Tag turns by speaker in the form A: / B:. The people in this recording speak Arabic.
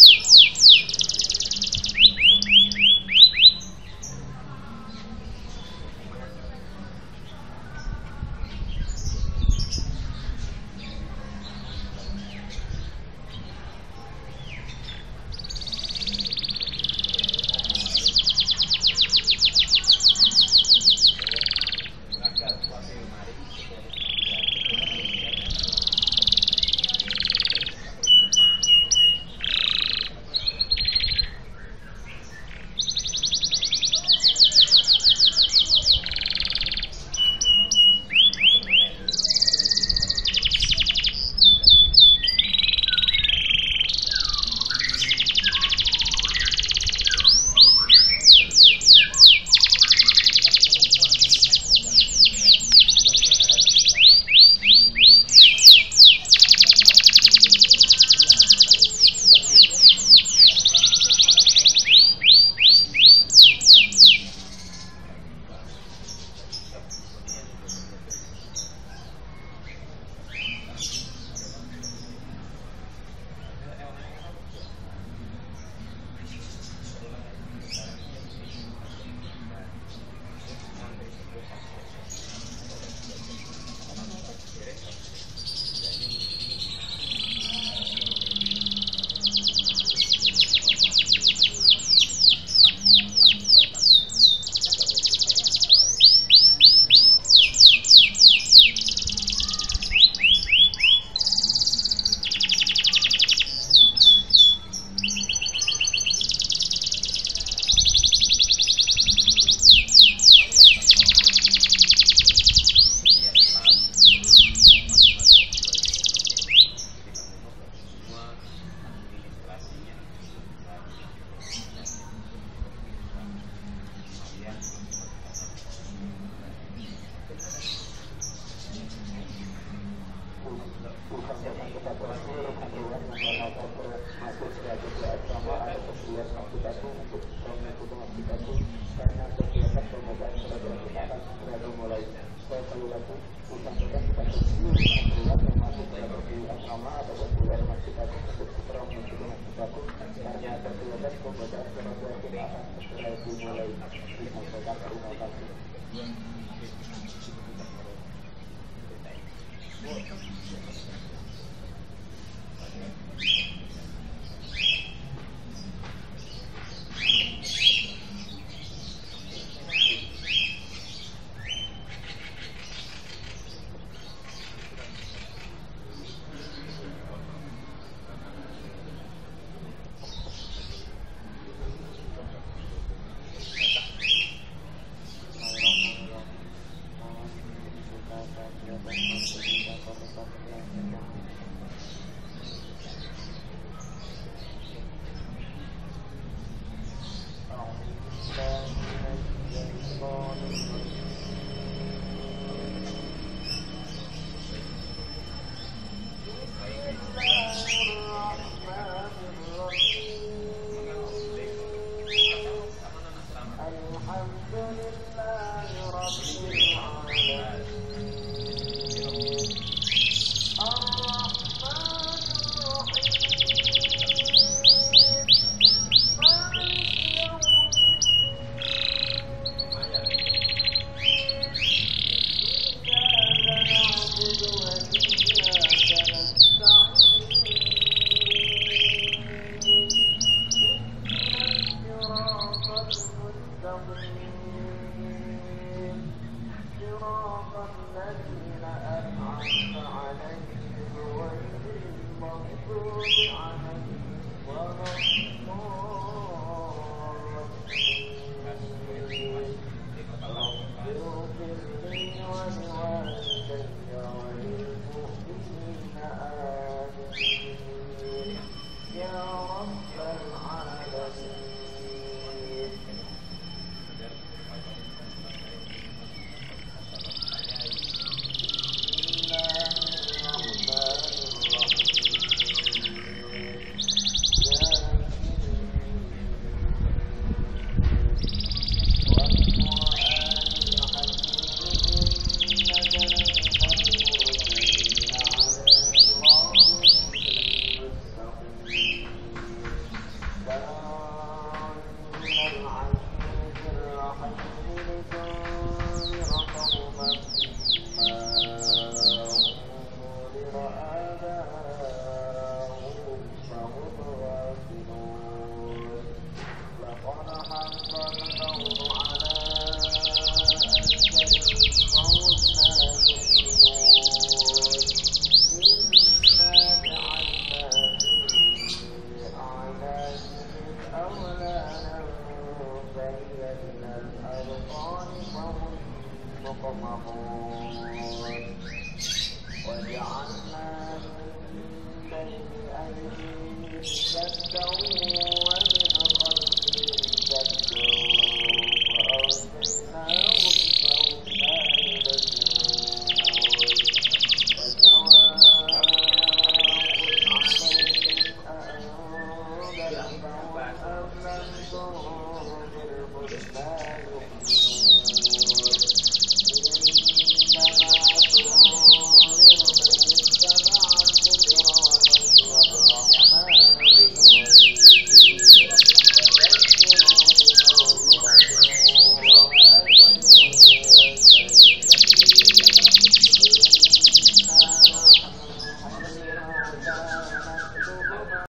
A: you Terima
B: kasih. Thank you. وجعلنا من الأيدي سدا ومن خلفهم سدا فأرسلناهم